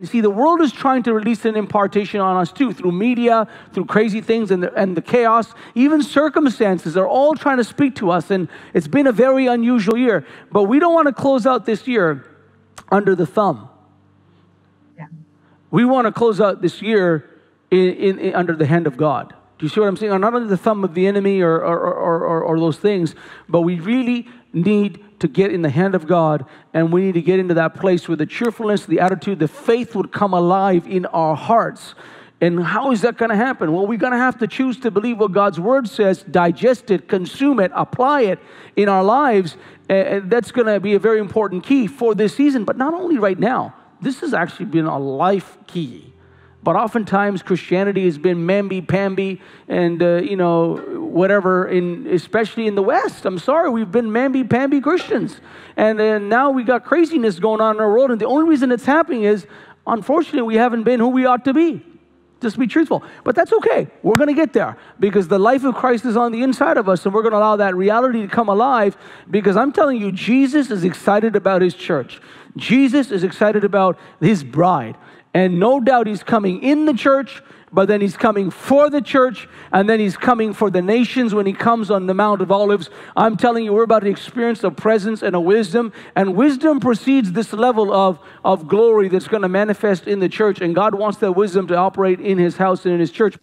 You see, the world is trying to release an impartation on us too, through media, through crazy things and the, and the chaos. Even circumstances are all trying to speak to us, and it's been a very unusual year. But we don't want to close out this year under the thumb. Yeah. We want to close out this year in, in, in, under the hand of God. Do you see what I'm saying? Not under the thumb of the enemy or, or, or, or, or those things, but we really need to get in the hand of God, and we need to get into that place where the cheerfulness, the attitude, the faith would come alive in our hearts. And how is that going to happen? Well, we're going to have to choose to believe what God's word says, digest it, consume it, apply it in our lives. And that's going to be a very important key for this season, but not only right now. This has actually been a life key but oftentimes Christianity has been mamby-pamby and, uh, you know, whatever, in, especially in the West. I'm sorry, we've been mamby-pamby Christians. And uh, now we got craziness going on in our world. And the only reason it's happening is, unfortunately, we haven't been who we ought to be. Just be truthful. But that's okay. We're going to get there because the life of Christ is on the inside of us, and we're going to allow that reality to come alive because I'm telling you, Jesus is excited about his church. Jesus is excited about his bride. And no doubt he's coming in the church, but then he's coming for the church, and then he's coming for the nations when he comes on the Mount of Olives. I'm telling you, we're about to experience a presence and a wisdom, and wisdom precedes this level of, of glory that's going to manifest in the church, and God wants that wisdom to operate in his house and in his church.